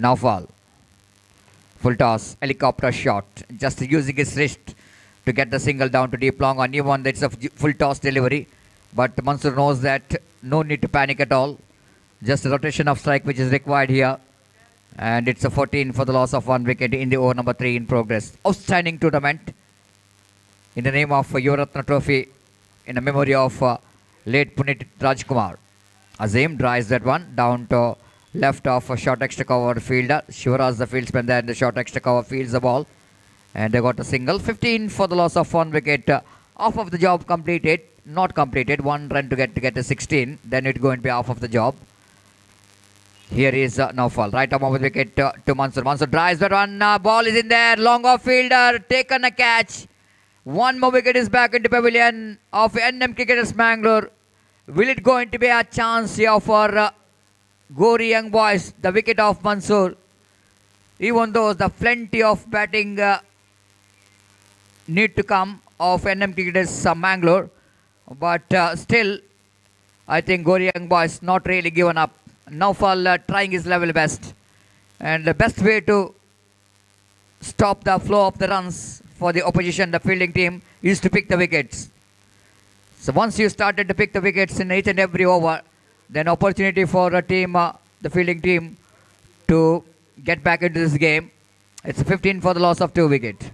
Naufal. Full toss, helicopter shot. Just using his wrist to get the single down to deep long on one that's a full toss delivery. But Mansur knows that no need to panic at all. Just a rotation of strike which is required here. And it's a 14 for the loss of one wicket in the over number three in progress. Outstanding tournament in the name of Yuvaratna Trophy in the memory of uh, late Puneeth Rajkumar. Azim drives that one down to left off a short extra cover fielder. Shivaras the fieldsman there in the short extra cover fields the ball. And they got a single. 15 for the loss of one wicket. Uh, off of the job completed. Not completed. One run to get to get a 16. Then it's going to be off of the job. Here is uh, Naufal. Right arm the wicket uh, to Mansur. Mansur drives that one. Uh, ball is in there. Long off fielder. Taken a catch. One more wicket is back into pavilion of NM Cricketers Mangalore. Will it going to be a chance here for uh, Gori Young Boys, the wicket of Mansoor. Even though the plenty of batting uh, need to come of NM Cricketers uh, Mangalore, but uh, still, I think Gori Young Boys not really given up. Naufal uh, trying his level best, and the best way to stop the flow of the runs for the opposition, the fielding team, is to pick the wickets. So once you started to pick the wickets in each and every over, then opportunity for a team, uh, the fielding team, to get back into this game. It's 15 for the loss of two wickets.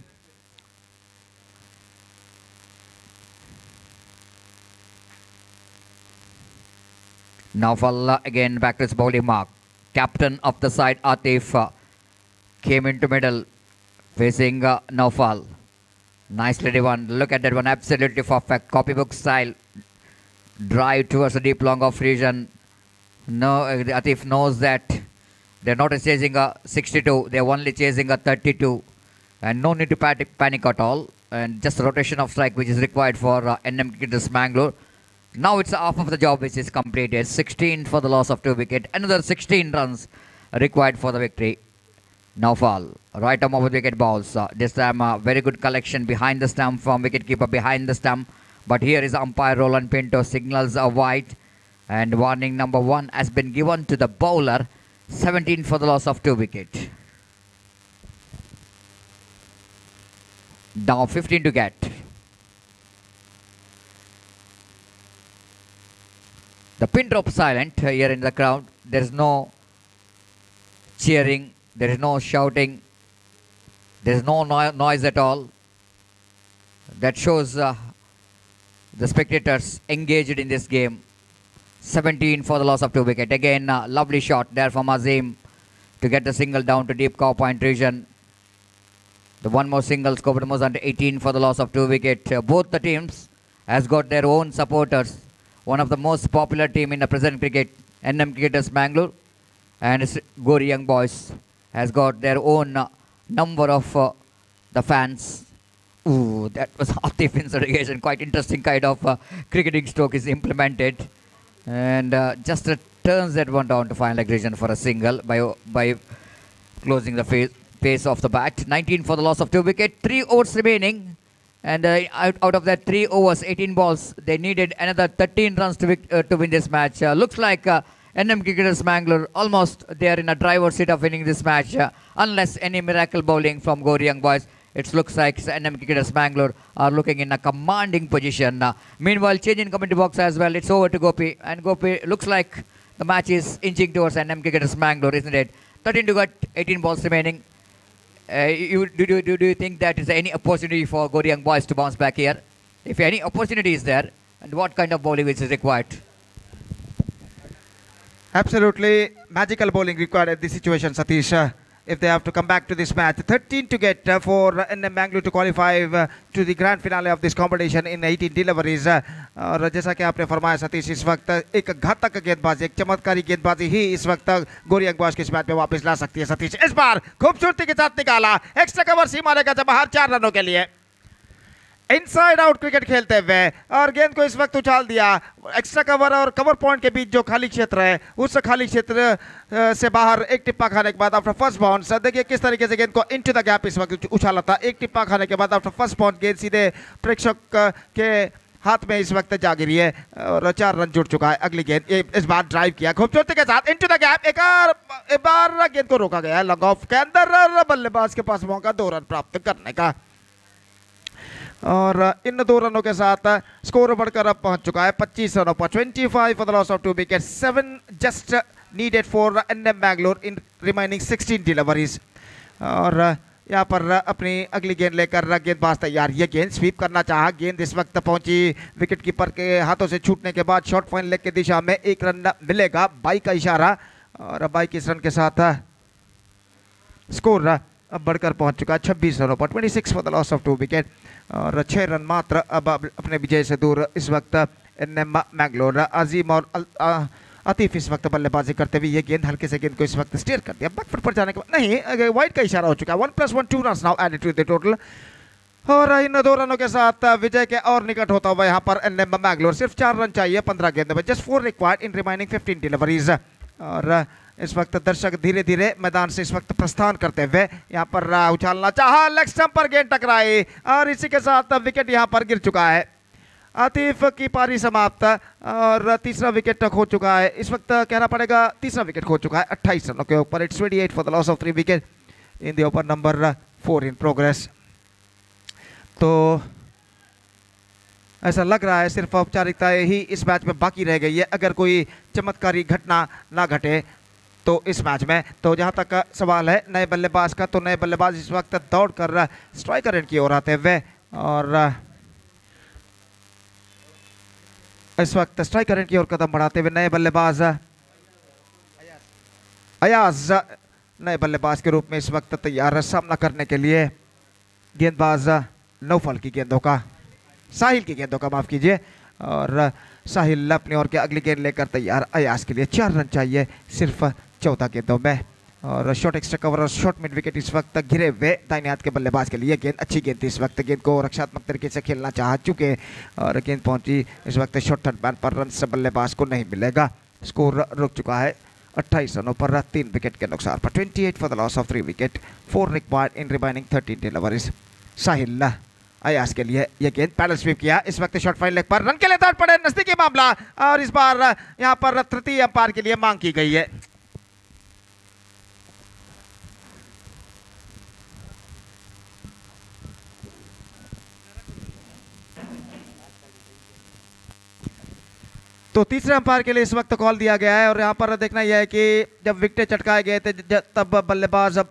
Naufal uh, again back to his bowling mark. Captain of the side Atif uh, came into middle facing uh, Naufal. Nicely one. Look at that one. Absolutely perfect. Copybook style. Drive towards the deep long off region. No, Atif knows that they're not chasing a 62. They're only chasing a 32. And no need to panic, at all. And just rotation of strike which is required for uh, NM Cricketers Mangalore. Now it's half of the job which is completed. 16 for the loss of two wicket. Another 16 runs required for the victory. Naufal. Right arm over wicket balls. Uh, this time uh, very good collection behind the stump from wicketkeeper behind the stump. But here is umpire Roland Pinto signals a wide. And warning number one has been given to the bowler. 17 for the loss of two wicket. Now 15 to get. The pin drop silent here in the crowd. There is no cheering. There is no shouting. There is no no noise at all. That shows uh, the spectators engaged in this game. 17 for the loss of two wicket. Again, lovely shot there from Azim to get the single down to deep cover point region. The one more single scored almost under 18 for the loss of two wicket. Uh, both the teams has got their own supporters. One of the most popular team in the present cricket, NM Cricketers Mangalore and Gori Young Boys has got their own uh, number of uh, the fans. Ooh, that was Atif interrogation. Quite interesting kind of uh, cricketing stroke is implemented, and uh, just turns that one down to fine leg region for a single by by closing the face, pace of the bat. 19 for the loss of two wicket. Three overs remaining. And uh, out, out of that three overs, 18 balls, they needed another 13 runs to, uh, to win this match. Uh, looks like uh, NM Cricketers Mangalore almost they are in a driver's seat of winning this match, unless any miracle bowling from Gori Young Boys. It looks like NM Cricketers Mangalore are looking in a commanding position. Uh, meanwhile, change in commentary box as well. It's over to Gopi, and Gopi looks like the match is inching towards NM Cricketers Bangalore, isn't it? 13 to got 18 balls remaining. Uh, you, do, do, do, do you think that is any opportunity for Gori Young Boys to bounce back here? If any opportunity is there, and what kind of bowling is required? Absolutely magical bowling required at this situation, Satish. Uh, if they have to come back to this match. 13 to get uh, for NM Bangalore to qualify uh, to the grand finale of this competition in 18 deliveries. Uh, और जैसा कि आपने फरमाया सतीश इस वक्त एक घातक गेंदबाजी एक चमत्कारी गेंदबाजी ही इस वक्त गोरी अंगबाज के इस मैच में वापस ला सकती है सतीश इस बार खूबसूरती के साथ निकाला एक्स्ट्रा कवर सीमा रेखा से बाहर चार रनों के लिए इनसाइड आउट क्रिकेट खेलते हुए, और गेंद को इस वक्त उछाल दिया। एक्स्ट्रा कवर और कवर पॉइंट के बीच जो खाली क्षेत्र है, उस खाली क्षेत्र से बाहर एक टिप्पा खाने के बाद आफ्टर फ़र्स्ट बाउंस देखिए किस तरीके से गेंद को इनटू द गैप इस वक्त उछाला था। एक टिप्पा खाने के बाद आफ्टर फ़र्स्ट बाउंड गेंद सीधे प्रेक्षक के हाथ में इस वक्त जा गिरी है, और चार रन जुड़ चुका है अगली गेंद। इस बार ड्राइव किया। खूबसूरती के साथ इनटू द गैप एक बार गेंद को रोका गया है। लॉन्ग ऑफ़ के अंदर, बल्लेबाज के पास मौका, दो रन प्राप्त करने का। और इन दो रनों के साथ स्कोर बढ़कर अब पहुँच चुका है 25 रनों पर। 25 for the loss of two wicket seven just needed for N M Bangalore in remaining 16 deliveries और यहाँ पर अपनी अगली गेंद लेकर गेंदबाज तैयार। ये गेंद स्वीप करना चाहा। गेंद इस वक्त पहुँची विकेट कीपर के हाथों से छूटने के बाद शॉर्ट पॉइंट लेग की दिशा में एक रन मिलेगा बाई का इशारा। और बाई इस रन के साथ स्कोर अब बढ़कर पहुँच चुका है छब्बीस रनों पर twenty six for the loss of two wicket और छः रन मात्र अब अपने विजय से दूर इस वक्त एन एम मैंगलोर अजीम और अतीफ इस वक्त बल्लेबाजी करते हुए ये गेंद, हल्के से गेंद को इस वक्त स्टेयर कर दिया। बैकफुट पर जाने के बाद, नहीं वाइट का इशारा हो चुका है। One plus one two run now added to the total और इन दो रनों के साथ विजय के और निकट होता हुआ यहाँ पर एन एम मैंगलोर सिर्फ़ चार रन चाहिए, पंद्रह गेंद में just four required in remaining fifteen deliveries और इस वक्त दर्शक धीरे धीरे मैदान से इस वक्त प्रस्थान करते हुए यहाँ पर उछालना चाहा। लेग स्टंप पर गेंद टकराई और इसी के साथ विकेट यहाँ पर गिर चुका है। आतिफ की पारी समाप्त और तीसरा विकेट हो चुका है। इस वक्त कहना पड़ेगा तीसरा विकेट खो चुका है। अट्ठाईस रनों के ऊपर it's twenty eight for the loss of three wicket in the over number four in progress तो ऐसा लग रहा है, सिर्फ़ औपचारिकताएँ ही इस मैच में बाकी रह गई है। अगर कोई चमत्कारी घटना ना घटे तो इस मैच में तो जहाँ तक सवाल है, नए बल्लेबाज का तो नए बल्लेबाज इस वक्त दौड़ कर स्ट्राइकर की ओर आते हुए, और, इस वक्त स्ट्राइकर की ओर कदम बढ़ाते हुए नए बल्लेबाज, अयाज, नए बल्लेबाज के रूप में इस वक्त तैयार है सामना करने के लिए, गेंदबाज, नौफल की गेंदों का, साहिल की गेंदों का माफ़ कीजिए, और साहिल अपनी ओर के अगली गेंद लेकर तैयार, अयाज के लिए चार रन चाहिए, सिर्फ़ चौथा गेंदों में, और शॉर्ट एक्स्ट्रा कवर और शॉर्ट मिड विकेट इस वक्त घिरे हुए हाथ के बल्लेबाज के लिए गेंद, अच्छी गेंद थी इस वक्त गेंद को रक्षात्मक तरीके से खेलना चाह चुके और गेंद पहुँची इस वक्त शॉर्ट थर्ड बैन पर रन से बल्लेबाज को नहीं मिलेगा। स्कोर रुक चुका है अट्ठाईस रनों पर तीन विकेट के नुकसान पर। Twenty eight for the loss of three wicket four required in remaining thirteen deliveries Sahil Ayas के लिए यह गेंद पैडल स्वीप किया, इस वक्त शॉर्ट फाइन लेग पर रन के लिए थर्ड पड़े, नजदीकी मामला, और इस बार यहाँ पर तृतीय अंपायर के लिए मांग की गई है। तो तीसरे अंपायर के लिए इस वक्त कॉल दिया गया है और यहाँ पर देखना यह है कि जब विकेट चटकाए गए थे तब बल्लेबाज अब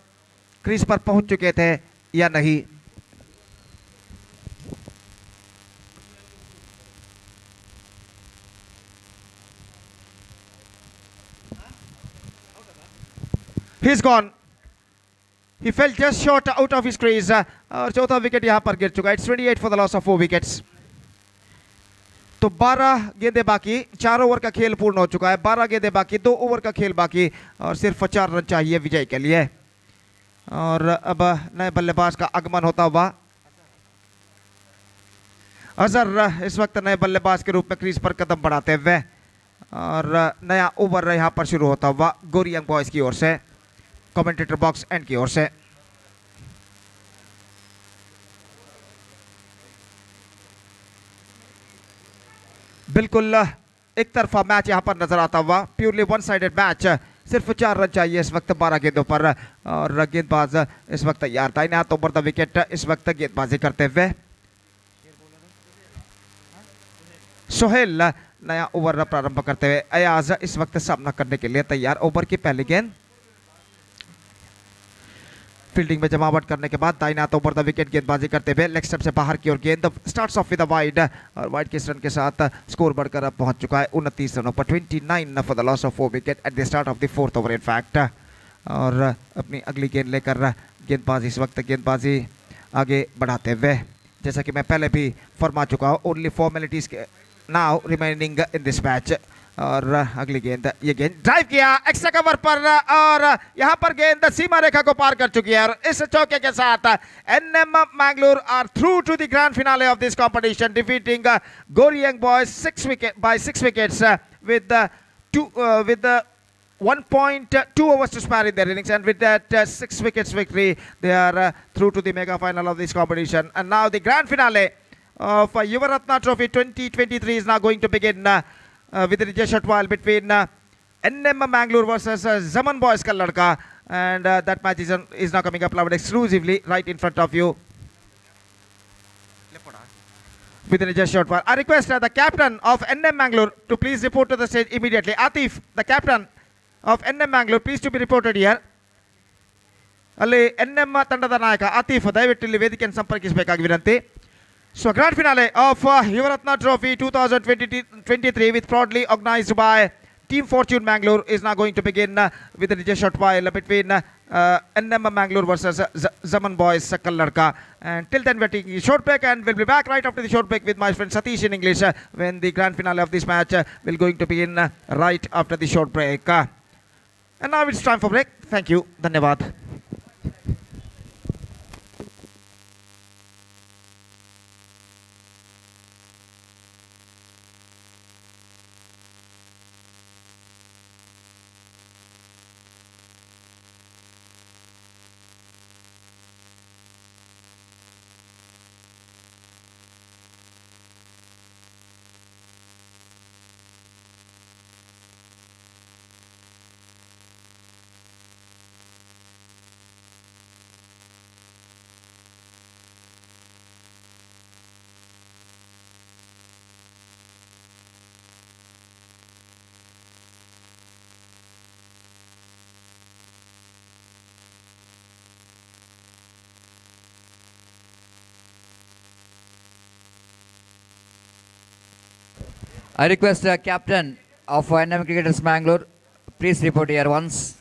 क्रीज पर पहुँच चुके थे या नहीं He's gone. He fell just short out of his crease. और चौथा विकेट यहाँ पर गिर चुका है it's 28 for the loss of four wickets तो 12 गेंदे बाकी, चार ओवर का खेल पूर्ण हो चुका है। 12 गेंदे बाकी, दो ओवर का खेल बाकी और सिर्फ़ चार रन चाहिए विजय के लिए। और अब नए बल्लेबाज का आगमन होता हुआ। अजहर इस वक्त नए बल्लेबाज के रूप में क्रीज पर कदम बढ़ाते हुए और नया ओवर यहाँ पर शुरू होता हुआ। गोरियंग बॉयज़ की ओर से, कमेंटेटर बॉक्स एंड की ओर से। बिल्कुल, एक तरफा मैच यहाँ पर नज़र आता हुआ प्योरली वन साइडेड मैच सिर्फ़ चार रन चाहिए इस वक्त बारह गेंदों पर, और गेंदबाज इस वक्त तैयार था। इन्हें ओवर द विकेट इस वक्त गेंदबाजी करते हुए सोहेल नया ओवर प्रारंभ करते हुए, अयाज इस वक्त सामना करने के लिए तैयार। ओवर की पहली गेंद। फील्डिंग में जमावट करने के बाद दाइना ओवर द विकेट गेंदबाजी करते हुए लेग स्टेप से बाहर की ओर गेंद स्टार्ट्स ऑफ़ विद वाइड और वाइड के रन के साथ स्कोर बढ़कर अब पहुँच चुका है उनतीस रनों पर। 29 for the loss of four wicket at the start of the fourth over in fact और अपनी अगली गेंद लेकर गेंदबाजी, इस वक्त गेंदबाजी आगे बढ़ाते हुए, जैसा कि मैं पहले भी फरमा चुका हूँ ओनली फॉर्मेलिटीज के now remaining in this match और अगली गेंद ये गेंद ड्राइव किया एक्स्ट्रा कवर पर और यहां पर गेंद सीमा रेखा को पार कर चुकी है और इस चौके के साथ NM Mangalore are through to the grand finale of this competition defeating गोरियंग boys six wicket by six wickets with two with 1.2 overs to spare in their innings and with that uh, six wickets victory they are uh, through to the mega final of this competition and now the grand finale of uh, Yuvaratna Trophy 2023 is now going to begin uh, uh, with the just while between uh, NM Mangalore versus uh, Zaman Boys Kalladka. And uh, that match is, on- is now coming up loud exclusively right in front of you. Within a just short while. I request uh, the captain of NM Mangalore to please report to the stage immediately. Atif, the captain of NM Mangalore, please to be reported here. ಅಲ್ಲಿ N M ತಂಡದ ನಾಯಕ ಆತೀಫ್ ದಯವಿಟ್ಟು ಇಲ್ಲಿ ವೇದಿಕೆಯನ್ನು ಸಂಪರ್ಕಿಸಬೇಕಾಗಿ ವಿನಂತಿ So grand finale of uh, Yuvaratna Trophy 2023 with proudly organized by Team Fortune Mangalore is now going to begin uh, with a DJ shot while uh, between uh, uh NM Mangalore versus uh, Zaman Boys sakalarka. And till then we're taking a short break and we'll be back right after the short break with my friend Satish in English uh, when the grand finale of this match will going to begin right after the short break. and now it's time for break. Thank you. Dhanyavad. I request the captain of NM Cricketers Mangalore, please report here once.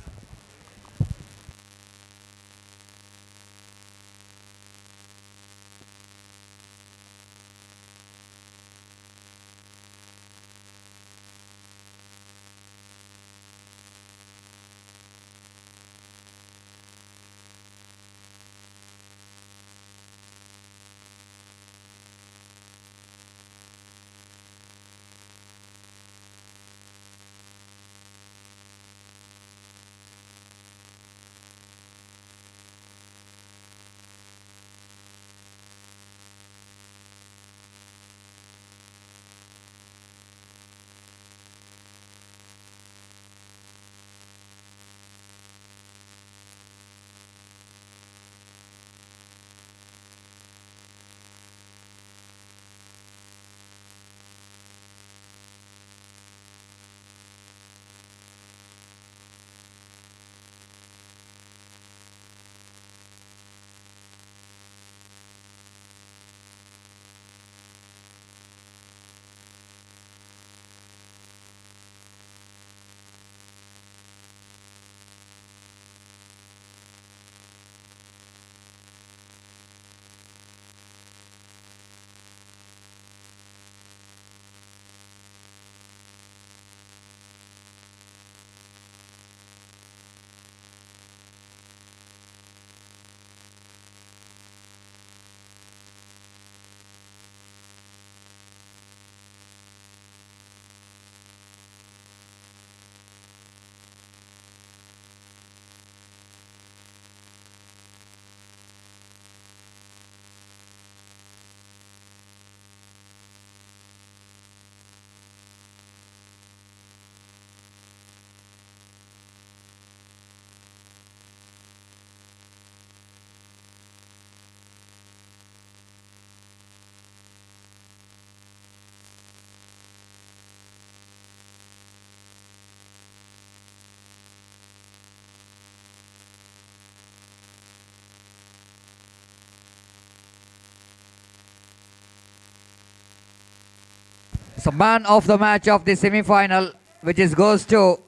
So man of the match of the semi-final, which is goes to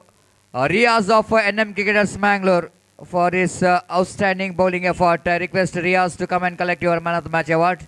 uh, Riaz of uh, NM Cricketers Mangalore for his uh, outstanding bowling effort. I request Riaz to come and collect your man of the match award.